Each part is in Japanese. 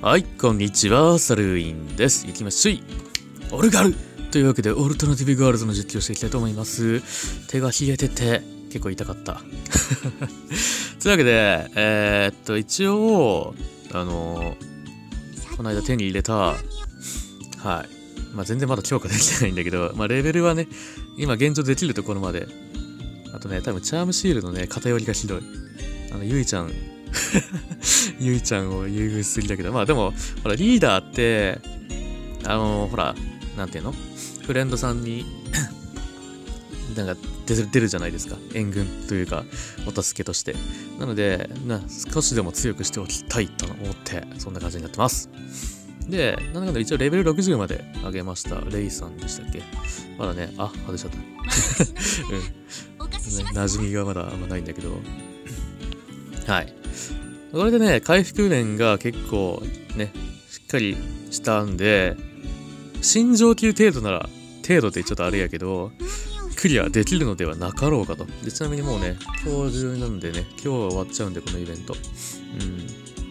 はい、こんにちは、サルウィンです。行きましょい。オルガルというわけで、オルタナティブガールズの実況していきたいと思います。手が冷えてて、結構痛かった。というわけで、えー、っと、一応、あの、この間手に入れた、はい。まあ、全然まだ強化できてないんだけど、まあ、レベルはね、今現状できるところまで。あとね、多分、チャームシールのね、偏りがひどい。あの、ゆいちゃん、ゆいちゃんを優遇しすぎだけど、まあでも、ほら、リーダーって、あのほら、なんていうの？フレンドさんに、なんか出る出るじゃないですか。援軍というか、お助けとして。なので、な少しでも強くしておきたいと思って、そんな感じになってます。で、なんだかんだ一応レベル60まで上げました。レイさんでしたっけ？まだね、あ、外しちゃった。うん。馴染みがまだあんまないんだけど。はい。これでね、回復面が結構ね、しっかりしたんで、新上級程度なら、程度ってちょっとあれやけど、クリアできるのではなかろうかと。でちなみにもうね、今日中なんでね、今日は終わっちゃうんで、このイベント。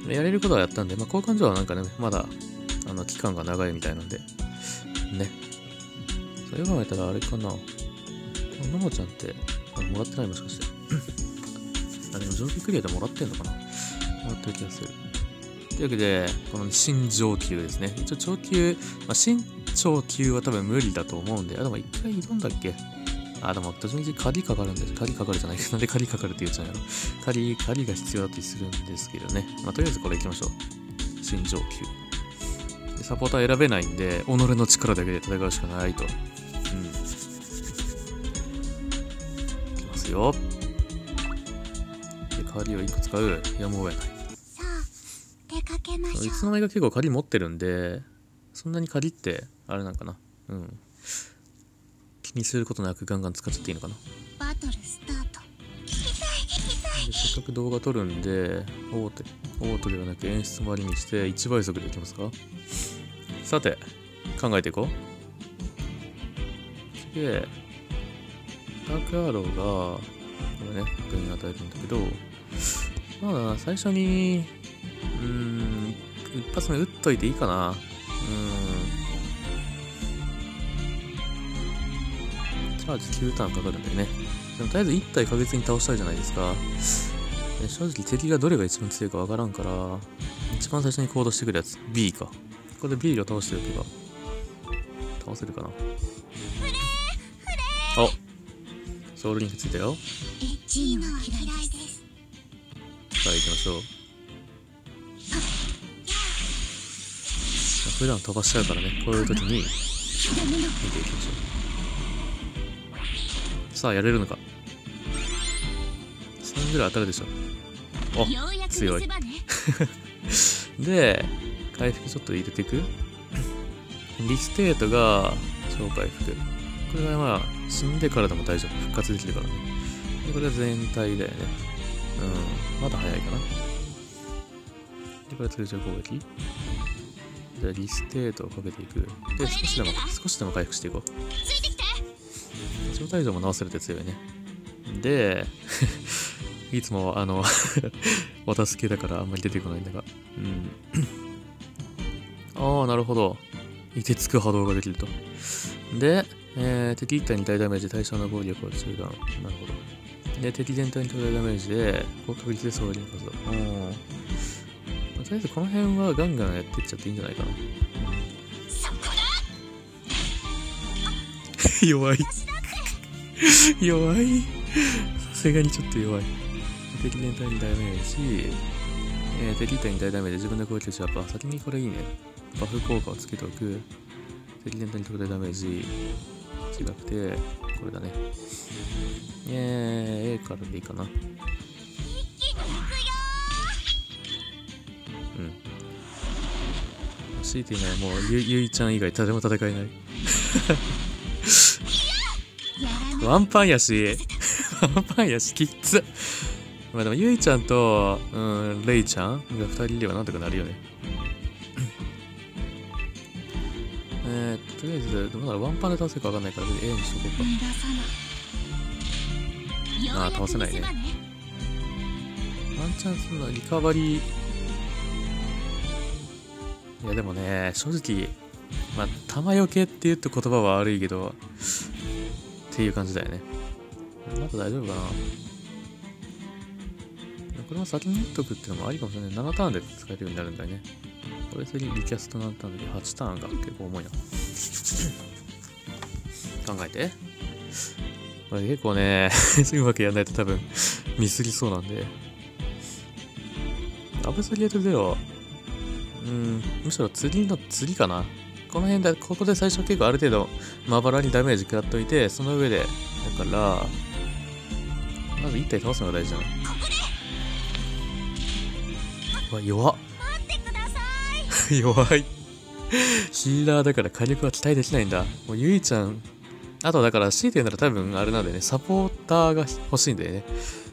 うん。やれることはやったんで、まあ、交換所はなんかね、まだ、あの、期間が長いみたいなんで、ね。そういう考えたらあれかな。のもちゃんって、あもらってないもしかして。あ、でも上級クリアでもらってんのかなもらってる気がする。というわけで、この新上級ですね。一応上級、まあ、新上級は多分無理だと思うんで、あ、でも一回挑んだっけ？あ、でも、途中に鍵かかるんです。鍵かかるじゃない なんで鍵かかるって言っちゃうの鍵、鍵が必要だったりするんですけどね。まあ、とりあえずこれ行きましょう。新上級。でサポーター選べないんで、己の力だけで戦うしかないと。うん。いきますよ。で、鍵をいくつ買うやむを得ない。ましょいうつの間にか結構鍵持ってるんで、そんなに鍵って、あれなんかな。うん。気にすることなくガンガン使っちゃっていいのかな。バトルスタートせっかく動画撮るんで、オート、オートではなく演出もありにして1倍速でいきますかさて、考えていこう。で、ダークアローが、これね、僕に与えるんだけど、まあ、最初に、うーん、一発目撃っといていいかな。うーん。チャージ9ターンかかるんだよね。でもとりあえず1体確実に倒したいじゃないですか。で正直敵がどれが一番強いかわからんから、一番最初に行動してくるやつ、B か。ここで B を倒しておけば、倒せるかな。おソウルリンクついたよ。さあ行きましょう。普段飛ばしちゃうからね、こういう時に見ていきましょう。さあ、やれるのか。3ぐらい当たるでしょ。お強い で、回復ちょっと入れていくリステートが超回復。これがまあ、死んでからでも大丈夫。復活できるからね。で、これは全体だよね。うん。まだ早いかな。で、これ通常攻撃。じゃあ、リステートをかけていく。で、少しでも、少しでも回復していこう。ついてきて状態上も直せるって強いね。で、いつもあの、お助けだからあんまり出てこないんだが。うん。ああ、なるほど。いてつく波動ができると。で、えー、敵1体に大ダメージ対象の防御力を中断。なるほど。で、敵全体に巨大ダメージで、高確率で総理の数だ。うん。まあとりあえずこの辺はガンガンやっていっちゃっていいんじゃないかな。弱い。弱い。さすがにちょっと弱い。敵全体に大ダメージ、えー、敵体に大ダメージ。自分の攻撃値アップあ先にこれいいね。バフ効果をつけておく。敵全体に特大ダメージ。違くてこれだね。えー、A からでいいかな強いて言うならもうゆゆいちゃん以外誰も戦えないワンパンやし、ワンパンやし、きっつ。まあでも、ゆいちゃんと、うん、レイちゃんが二人いればなんとかなるよね。えー、とりあえず、どうなるワンパンで倒せるかわかんないから、A にしとこうか。あー倒せないねワンチャンそんなリカバリー、いやでもね正直まあ玉よけって言うと言葉は悪いけどっていう感じだよね。まだ大丈夫かな。これも先に打っとくっていうのもありかもしれない。7ターンで使えるようになるんだよね。これ次リキャスト7ターンで8ターンが結構重いな。考えて。これ結構ね うまくやんないと多分ミスりそうなんで。アブソリエートゼロうん。むしろ釣りの釣りかな。この辺でここで最初結構ある程度まばらにダメージ食らっといてその上でだからまず1体倒すのが大事ないうわ弱っ。弱い。ヒーラーだから火力は期待できないんだ。もうゆいちゃんあとだから強いて言うなら多分あれなんだよね。サポーターが欲しいんだよね。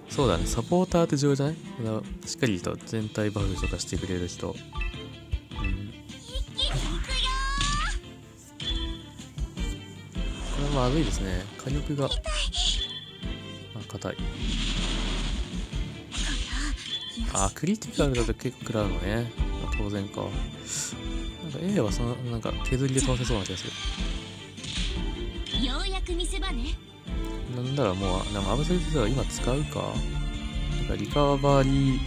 そうだね。サポーターって重要じゃない？しっかりと全体バフとかしてくれる人まずいですね。火力が。あ硬い。あクリティカルだと結構食らうのね。まあ当然か。なんか A はそのなんか削りで倒せそうな気がする。ようやく見せ場ね。なんだらもう、なんかアブソリュートは今使うか。なんかリカバリー、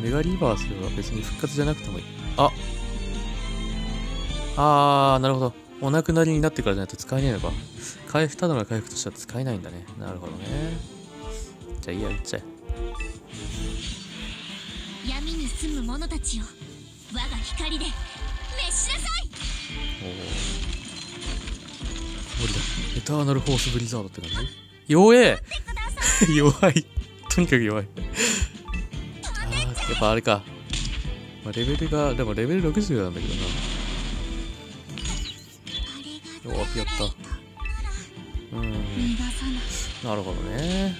メガリバースは別に復活じゃなくてもいい。ああー、なるほど。お亡くなりになってからじゃないと使えないのか。回復、ただの回復としては使えないんだね。なるほどね。じゃあいいや、打っちゃえ。闇に住む者たちを我が光で滅しなさいおー無理だ。エターナルフォースブリザードって感じ？弱え弱い。とにかく弱い。あーやっぱあれか。まあ、レベルが、でもレベル60なんだけどな。おー、やった。うん。なるほどね。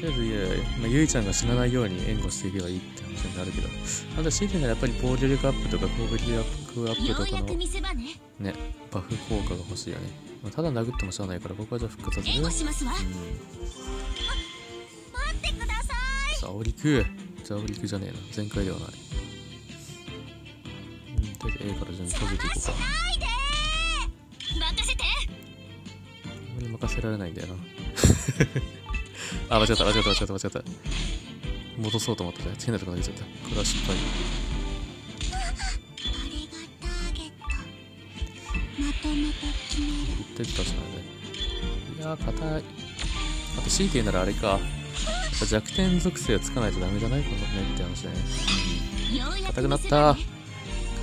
とりあえず、いやいやまあ、ゆいちゃんが死なないように援護していけばいいって話になるけど、ただ、強いてならやっぱり防御力アップとか攻撃力アップとかのねね、バフ効果が欲しいよね。まあ、ただ殴ってもしゃあないから、僕はじゃあ復活させる。うん。援護しますわ待ってくださいさあ、折りく。じゃあ、折りくじゃねえな。全開ではない。うん、とりあえず A から順に閉じていこうか。任せて あんまり任せられないんだよな。あ、間違った、間違った、間違った、間違った。戻そうと思ったね。変なとこ投げちゃった。これは失敗。あれがターゲットまとめて決める言ってたしなね。いやー、硬い。あと、強いて言うならあれか。弱点属性をつかないとダメじゃない？かもねって話だね。硬くなった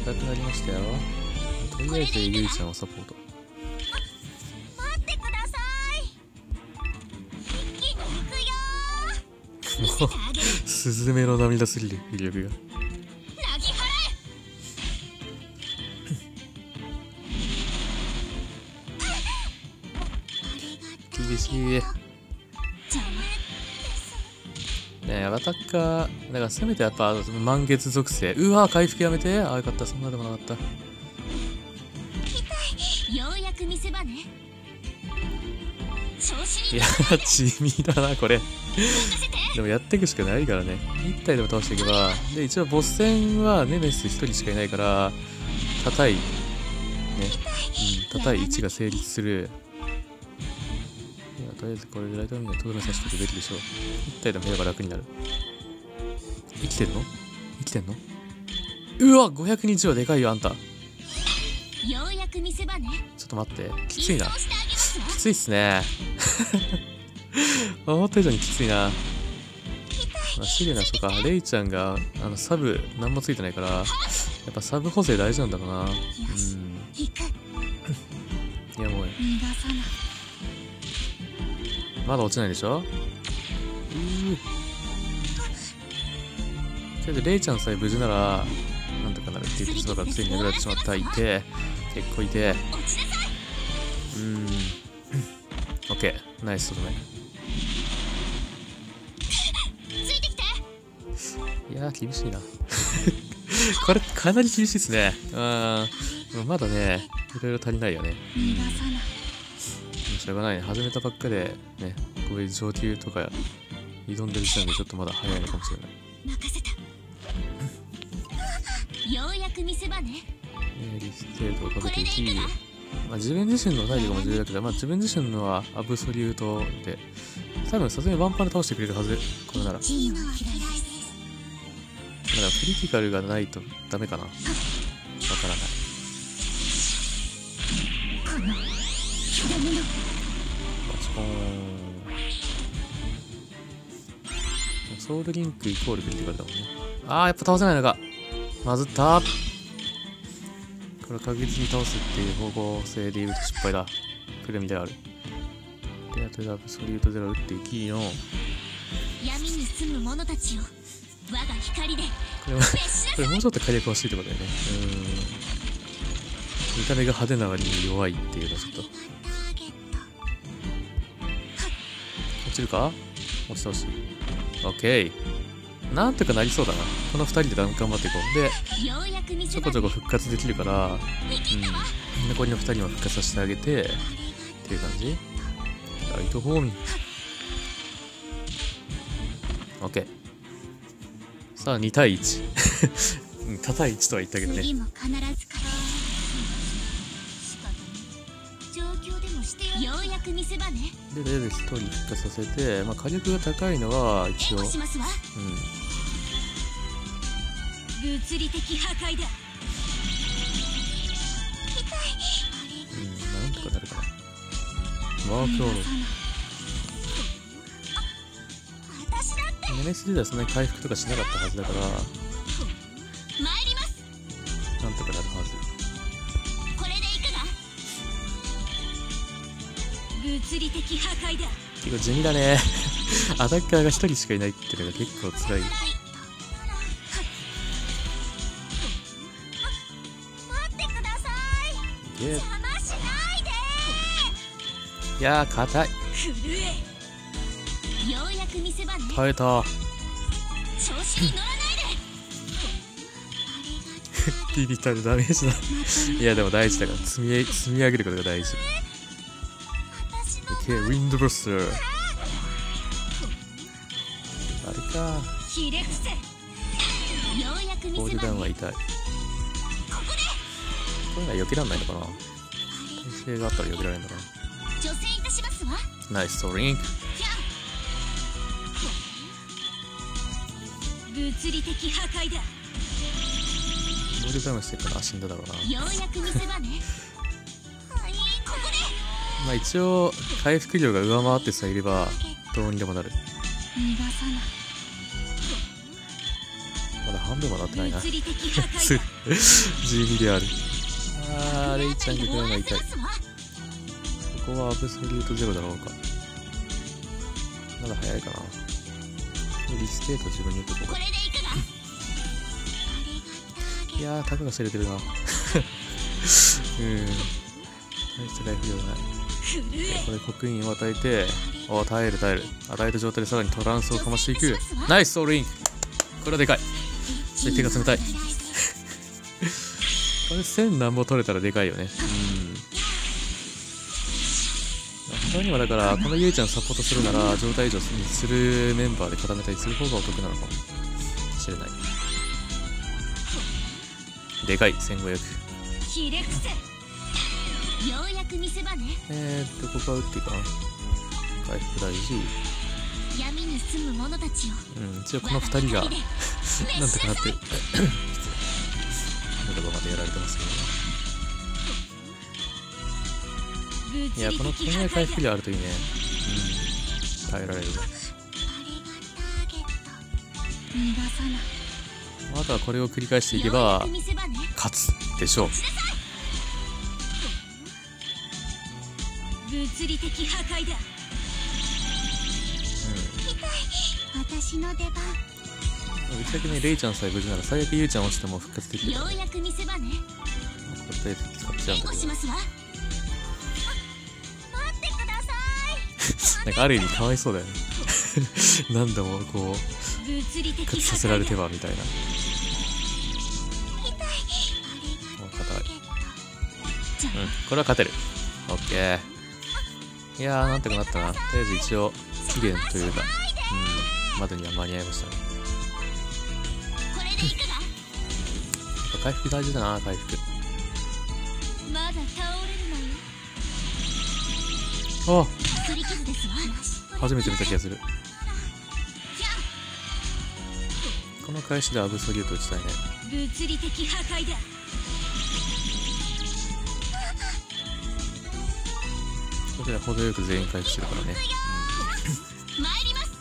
ね。硬くなりましたよ。とりあえず、ゆいちゃんをサポート。待ってください一気に行くよ スズメの涙すぎる、威力が。なぎ払厳しい。ねアタッカー、だからせめてやっぱ満月属性。うわ、回復やめて。あ、よかった。そんなでもなかった。ようやく見せ場ねいや、地味だな、これ。でもやっていくしかないからね。1体でも倒していけば。で、一応ボス戦はネメシス1人しかいないから、叩い、ね。うん、叩い1が成立する。とりあえずこれでライトミングとどめさせておくべきでしょう。1体でもやれば楽になる。生きてるの？生きてんの？うわ !520 はでかいよ、あんた。ちょようやく見せ場ねっと待って。きついな。きついっすね。思った以上にきついな。まあ、シリナ、そうか、レイちゃんがあのサブ何もついてないから、やっぱサブ補正大事なんだろうな。うん。まだ落ちないでしょ？うー。とりあえずレイちゃんさえ無事なら、なんとかなるって言ってそうだからついに殴られてしまった。いて、結構いて。うーん。オッケー、ナイスとどめ。ついやー、厳しいな。これ、かなり厳しいですね。うん。まだね、いろいろ足りないよね。しょうがない。ね。始めたばっかで、ね、こういう上級とか挑んでる時点でちょっとまだ早いのかもしれない。任せた。ようやく見せ場ね。えーリステートをかけていきまあ、自分自身の体力も重要だけど、まあ、自分自身のはアブソリュートで多分さすがにワンパンで倒してくれるはず。これなら。だからクリティカルがないとダメかな。わからないソウルリンクイコールクリティカルだもんね。あーやっぱ倒せないのか。まずった。これ確実に倒すっていう方向性で言うと失敗だ。プレミである。であとでアブソリュートゼロ打っていきよ闇に住む者たちを。我が光で。これはこれもうちょっと火力欲しいってことだよね。うん。見た目が派手な割に弱いっていうのはちょっと落ちるか？落ちてほしい。オッケーなんとかなりそうだな。この2人で頑張っていこう。でちょこちょこ復活できるからうん。残りの2人も復活させてあげてっていう感じ。ライトホーミーオッケーさあ2対1 うん多対1とは言ったけどね。せ場ね。ででで1人復活させて、まあ、火力が高いのは一応、うん、援護しますわ。物理的破壊だ。うん、なんとかなるかな。ワークオール。ネメシ時代はそんなに回復とかしなかったはずだから、なんとかなるはず。物理的破壊だ結構地味だね。アタッカーが1人しかいないってのが結構辛い。待ってくださいいやー、硬い。耐えた。ビビったるダメージだ。いや、でも大事だから、積み積み上げることが大事。私のいけ、ウィンドブスター。あれか。ボールダウンは痛い。こういうのは避けられないのかな体勢があったら避けられるのかなナイストリンク。物理的破壊だボールダウンしてるから死んだだろうな。ようやく見せ場ね まあ一応回復量が上回ってさえいればどうにでもなる。まだ半分もなってないな。物理的破す壊だ。地味であるあーレイちゃんが食らうのは痛い。ここはアブソリュートゼロだろうか。まだ早いかな。リステート自分に打っておこうか。いやータカが知れてるな。うん。大した回復量がないこれ刻印を与えてお耐える耐える。与えた状態でさらにトランスをかましていく。ナイスソウルイン。これはでかい。手が冷たい。これ1000何本取れたらでかいよね。うん。他にはだからこのゆいちゃんサポートするなら状態以上にするメンバーで固めたりする方がお得なのかも。しれない。でかい1500うやく見せ場ね。えー、っとここは打っていいかな回復大事。闇に住む者たちを。うん一応この2人が なんとかなって るのとこまでやられてますけどいやこのこんな回復量あるといいね。うん。耐えられる。あとはこれを繰り返していけば勝つでしょう物理的破壊だ。私の出番。うちゃけねレイちゃんさえ無事なら最悪ユウちゃん落ちても復活できる。ようやく見せ場ね。こうやって使っちゃうん援だけど。護しますわ待ってください。なんかある意味かわいそうだよね。何度もこう物理的破復活させられて壊だはみたいな。もう硬い。うん。これは勝てる。オッケーいやーなんとかなったなとりあえず一応期限というかうんまでには間に合いましたねこれでいくがぱ回復大事だな、回復。まだ倒れるなよあ初めて見た気がする。この返しでアブソリュート打ちたいね。物理的破壊だこれで程よく全員回復するからね。参ります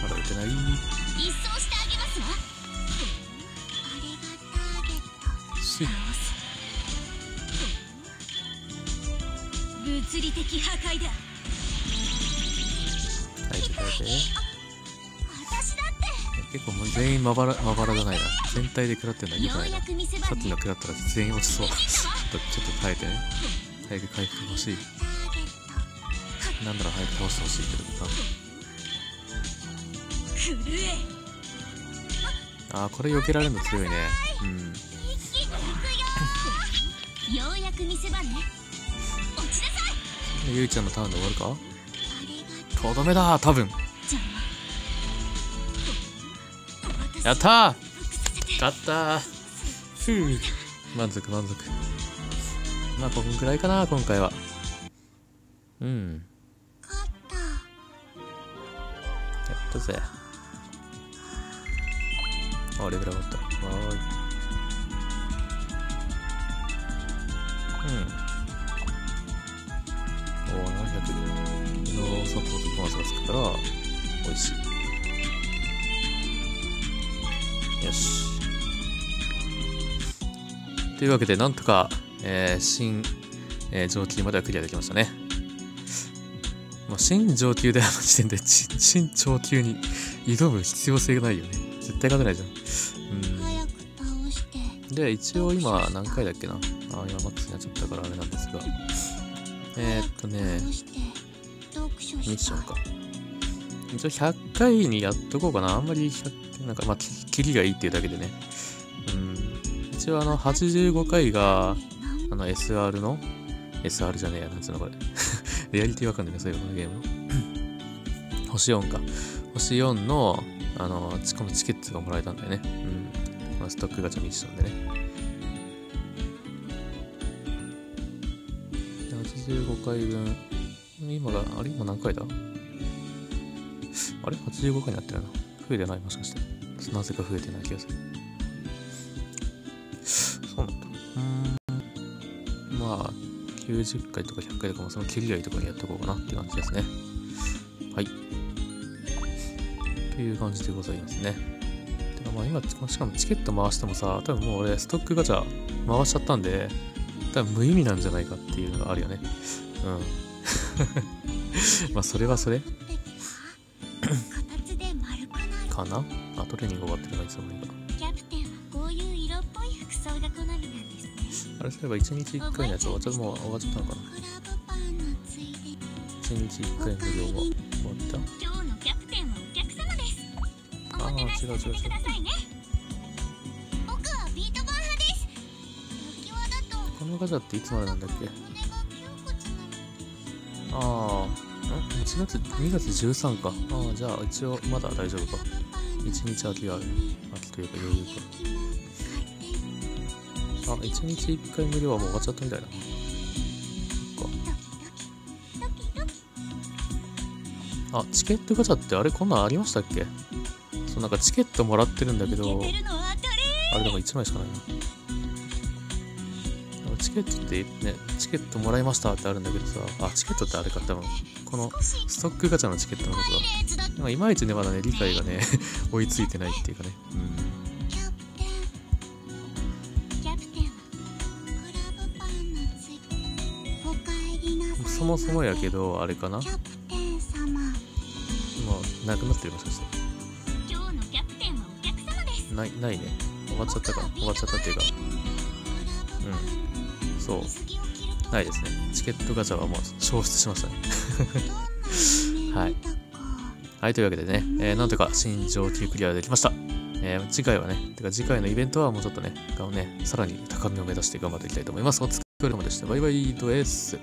まだ打てない。一掃してあげますわあれがターゲットし倒す物理的破壊だはい、ちょっと待って。結構もう全員まばら、まばらじゃないな。全体で食らってるのはよくないな。さっにきの食らったら全員落ちそう。ちょっと、ちょっと耐えてね。早く回復欲しい。なんなら早く倒してほしいけどな。震えあー、これ避けられるの強いね。うん。よようやく見せ場ね落ちなさいゆいちゃんのターンで終わるか？とどめだ多分。やった勝ったーふう満足満足。まあ、こんくらいかな、今回は。うん。ったぜ。あ、レベル上がった。わーい。うん。おー、700で。のサポートコマスがつくから、美味しい。よし。というわけで、なんとか、えー新、えー上級まではクリアできましたね。まあ、新上級であの時点でち新上級に挑む必要性がないよね。絶対勝てないじゃん。うん。で、一応今何回だっけなあ、今マックスになっちゃったからあれなんですが。えー、っとね、ミッションか。一応100回にやっとこうかな。あんまり100、なんかまあ、き切りがいいっていうだけでね。うん。一応あの、85回が、あの SR の？SR じゃねえや、なんつうのこれ。リアリティわかんないね、そういうこのゲームの。星4か。星4の、あの、このチケットがもらえたんだよね。うん。このストックガチャミッションでね。85回分。今が、あれ？今何回だ？あれ ?85 回になってるな。増えてない？もしかして。なぜか増えてない気がする。そうなんだ。うん。まあ、90回とか100回とかもその切り合いとかにやっていこうかなって感じですね。はい。という感じでございますね。てかまあ今、しかもチケット回してもさ、多分もう俺ストックガチャ回しちゃったんで、多分無意味なんじゃないかっていうのがあるよね。うん。まあそれはそれ かな？あ、トレーニング終わってるな、いつの間にか。あれそういえば1日1回のやつ終わっちゃもう終わっちゃったのかな？クラブパンのついで1日1回無料は終わっ今日のキャプテンはお客様ですあーおもてなし違う違う違うこのガチャっていつまでなんだっけ？ああ、ん ?1 月、2月13か。ああ、じゃあ一応まだ大丈夫か。1日空きがある。空きというか余裕か。あ、1日1回無料はもう終わっちゃったみたいだな。そっか。あ、チケットガチャってあれこんなんありましたっけ？そう、なんかチケットもらってるんだけど、あれでも1枚しかないな。チケットってね、チケットもらいましたってあるんだけどさ、あ、チケットってあれか、多分、このストックガチャのチケットのことだ。なんかいまいちね、まだね、理解がね、追いついてないっていうかね。キそもそもやけど、あれかな？もう、なくなってるもしかして。ない、ないね。終わっちゃったか。終わっちゃったっていうか。うん。そう。ないですね。チケットガチャはもう消失しましたね。はいはい、というわけでね、えーなんとか新上級クリアできました。えー次回はね、てか次回のイベントはもうちょっとね、がね、さらに高みを目指して頑張っていきたいと思います。お疲れ様でした。バイバイドエス。